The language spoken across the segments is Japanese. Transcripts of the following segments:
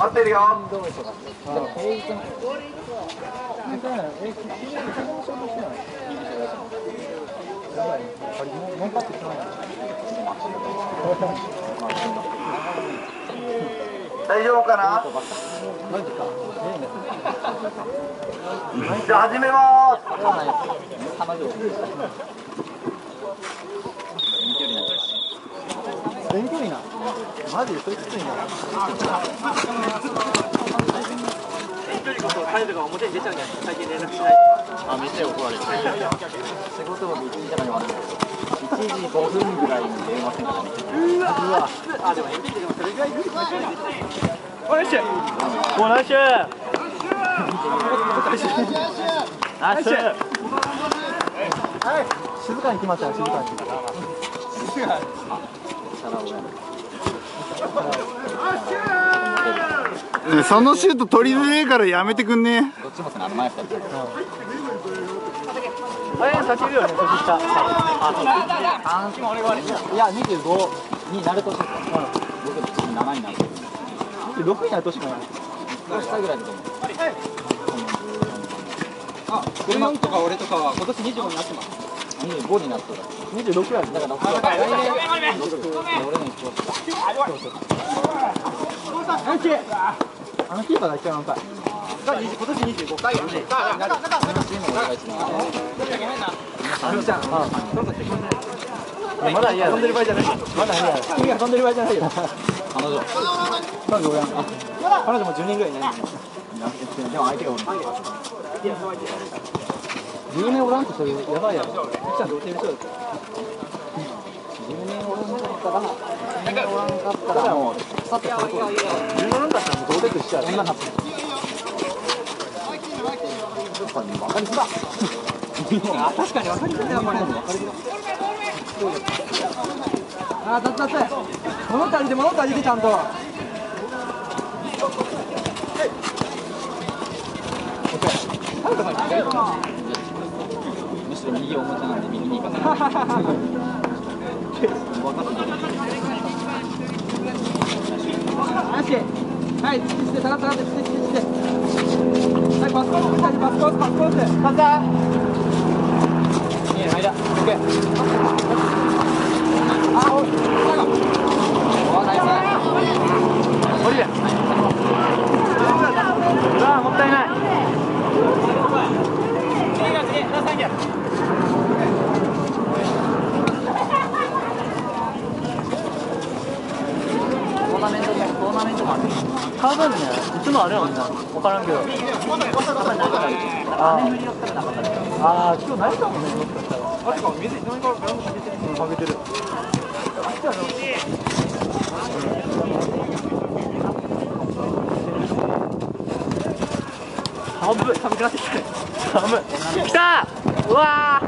待ってるよ。大丈夫かな？じゃあ始めます。遠距離なマジでそれきついな。遠距離こそ彼女が表に出ちゃうんじゃない。最近連絡しない。あ店怒られて仕事も1時からに終わるんだけど1時5分ぐらいに電話せんうわ。あでもでもそれぐらいおいし。いおナイス。ナイス静かに来ましたよ静かに。静かにねそのシュート取りづれえからやめてくんねどっちもあの前2人あれ避けるよね年下あそういや25になる年です僕27になる6になる年かな年下ぐらい。だと思うあ14とか俺とかは今年25になってます25になったら26や。だから6来年俺の一応あのキーパーが一番若いが今年25回やねチームお願いしますあのちゃんまだいや飛んでる場合じゃないまだいや飛んでる場合じゃないよ彼女彼女おらんあ彼女も10人ぐらいいないでも相手がおる10年おらん。とそれやばい。やろゆきちゃん童貞の人だって10年おらんかったら10年おらんかったらもうさってそれこ10年おらんかったらもう童貞と一緒やろそんなはずやっぱ分かりづらあ確かに分かりづらい。やっぱねあ立つ立つ物足りて物足りてちゃんとむしろ右おもちゃなんで右に行かない分かってる足はい突きして下がって下がって突きしてはいパスコースパスコースパスコースパスだいいね間 OK あおいおナイス降りるうわもったいないトーナメントもトーナメントもある多分ねいつもあるよみんな分からんけどああー今日ないかもねもしかした。らあれか水飲みからガラムかけてるかけてる寒い寒くなってきた。寒い来た。うわー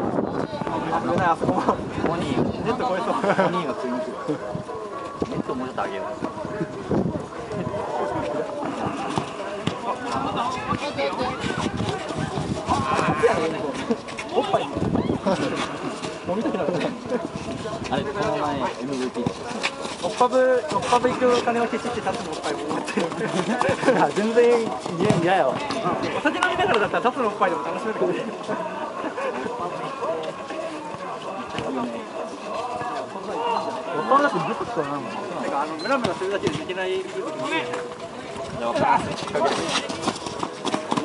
危ないあそこもポニーネット越えそうポニーが食いに来るネットもうちょっと上げよう飲みたくなるあれこの前 MVP おっぱぶおっぱぶ行く金を消して。立つのっぱいも持って全然お酒飲みながらだったら立つのおっぱいでも楽しめるかもしれないおっぱぶだって。ブクッとなのなんかあのムラムラするだけでできない。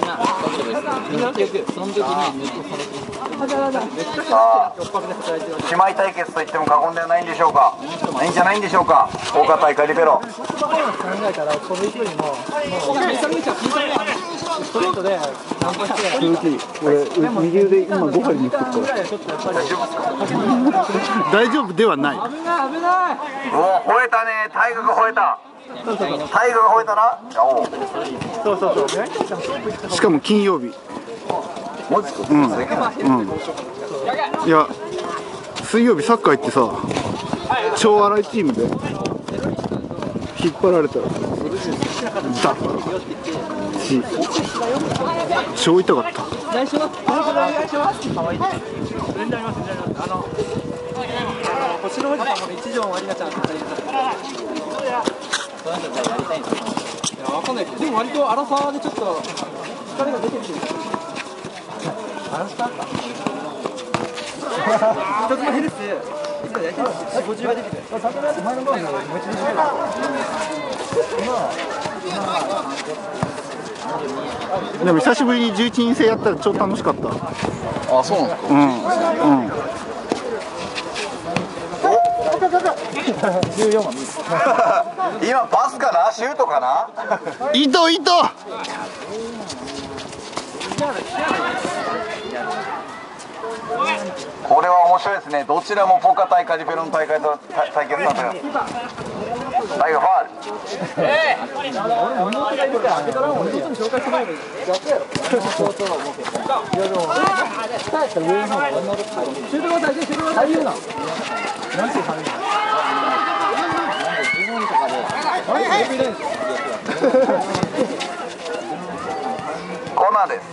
ですその時にネットさ姉妹対決と言っても過言ではないんでしょうか。ないんじゃないんでしょうか。大方大会リベロ。考えたストレートでナンパして俺右腕今5針に大丈夫ではない危ない危ない。吠えたね。大河が吠えた大河が吠えたなおうそうそうそう。やりたいじゃん。そう言ってしかも金曜日マジかうんうんいや水曜日サッカー行ってさ超荒いチームで引っ張られたらダッし超痛かったお願いします。お願いします。可愛い。全然あります。全然あります。あの。あの星の王子様の一条まりなちゃんって言ったらいいですか。その人じゃあやりたいんですよなわかんないけどでも割と荒さでちょっと疲れが出てきてる荒さか一つもヘルスいつか大体4 50が出てくるお前の方がめっでも久しぶりに11人制やったら超楽しかったあそうなんですか？うんうん 今パスかな？シュートかな？糸糸。これは面白いですね。どちらもポカ対カジペロの大会と対対決だったよ。タイガーファールコーナーです。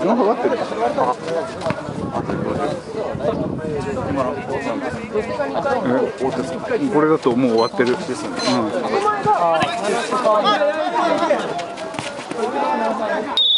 危なかってるこれだともう終わってるです。ね、うん